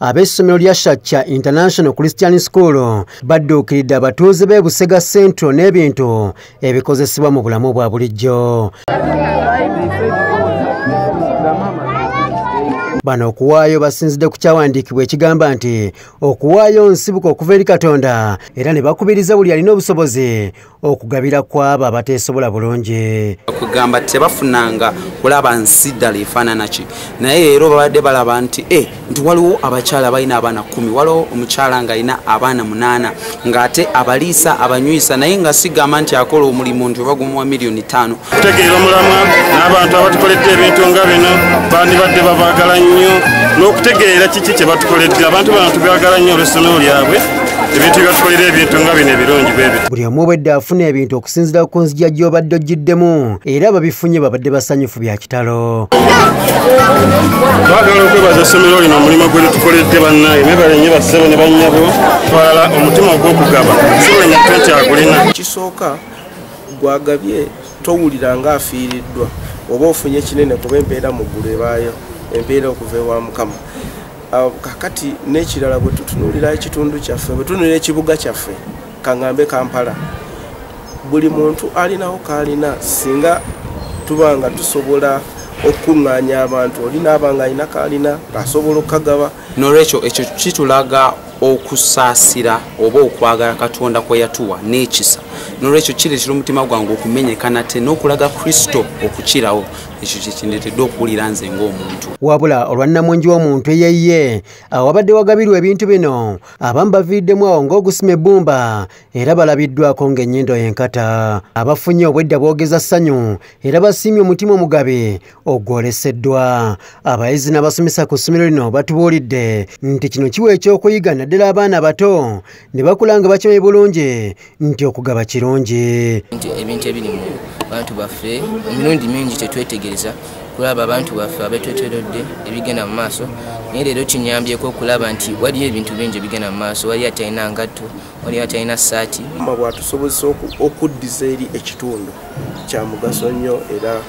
ab'essomero lya shakya international christian school badduukiridde abatuuze b'e busega central n'ebintu ebikozesebwa mu bulamu bwa bulijjo bano okuwaayo basinzidde ku kyawandiikibwa ekigamba nti okuwaayo nsibuko okuva eri katonda era ne bakubiriza buli alina obusobozi okugabira ku abo abateesobola bulungi. Okugamba tebafunanga kulaba nsi ddala efaanana ki. Naye leero babadde balaba nti e nti waliwo abakyala balina abaana kumi waliwo omukyala ng'alina abaana munaana ng'ate abaliisa abanywisa naye nga sigamba nti akola omulimu nti oba gumuwa miliyoni ttaano. Kutegeera omulamwa n'abantu abatukoledde ebintu nga bino bandibadde babaagala nnyo n'okutegeera kiki kye batukoledde? Abantu bano tubyagala nnyo olw'essomero lyabwe ebintu byebatukolera ebintu nga bino ebirungi bwebyo buli omu obwedde afuna ebintu okusinzira ku nzija gy'obadde ogiddemu era ababifunye babadde basanyufu bya kitalo. Twagala okwebaza essomero lino omulimu gwe litukoledde bannaye. Mebale nnyo bassebo ne bannyabo twala omutima ogw'okugaba. Mutwe nti agulina kisooka gwagabye towulira ngaafiiriddwa oba ofunye kinene kuba empeera mu ggulu ebaayo empeera okuva ewa mukama. Kakati n'ekirala bwe tutunuulira ekitundu kyaffe bwe tunuulira ekibuga kyaffe kaŋŋambe kampala buli muntu alinawo kaalina singa tuba nga tusobola okukuŋŋaanya abantu oli naaba nga alina kaalina ng'asobola okukagaba. N'olwekyo ekyo kitulaga okusaasira oba okwagala katonda kwe yatuwa n'ekisa n'olwekyo kireetera omutima gwange okumenyekana te n'okulaga kristo okukirawo ekyo kyekindeetedde okuwulira nze ng'omuntu. Wabula olwannamungi w'omuntu eyeye awabadde wagabirwa ebintu bino abamu baviiriddemu awo ng'ogusima ebbumba era balabiddwako ng'ennyindo yenkata abafunye obwedda bwogeza ssanyu era basiimye omutima omugabe ogwoleseddwa. Abayizi n'abasomesa ku ssomero lino batubuulidde nti kino kiwa ekyokuyiga naddala abaana bato ne bakula nga bakimanyi bulungi nti okugaba kirungi. Ebintu ebiri mu bantu baffe emirundi mingi tetwetegereza kulaba abantu baffe abetweterodde ebigenda mu maaso. Naye leero kinyambyeko okulaba nti waliyo ebintu bingi ebigenda mu maaso. Waliyo atalina ngatto waliyo atalina saati mama bwatusobozesa oku- okuddiza eri ekitundu kya mugaso nnyo era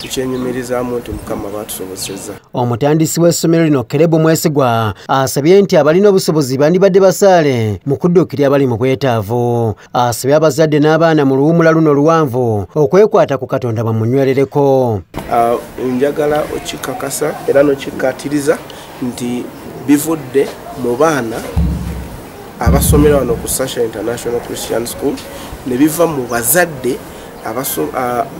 tukyenyumirizaamu nti mukama batusobozeseza omutandisi w'essomero lino kerebu mwesigwa asabye nti abalina obusobozi bandibadde basaale mu kudduukirya abali mu bwetaavu. Asabye abazadde n'abaana mu luwumula luno luwanvu okwekwata ku katonda bamunywerereko Ah, njagala okikakasa era nokikatiriza nti bivudde mu baana abasomera wano ku sasha international christian school ne biva mu bazadde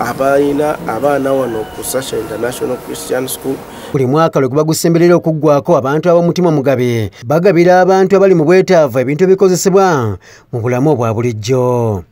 abalina abaana wano ku sasha international christian school. Buli mwaka lwe guba gusemberera okuggwako abantu ab'omutima omugabe bagabira abantu abali mu bwetaavu ebintu ebikozesebwa mu bulamu obwa bulijjo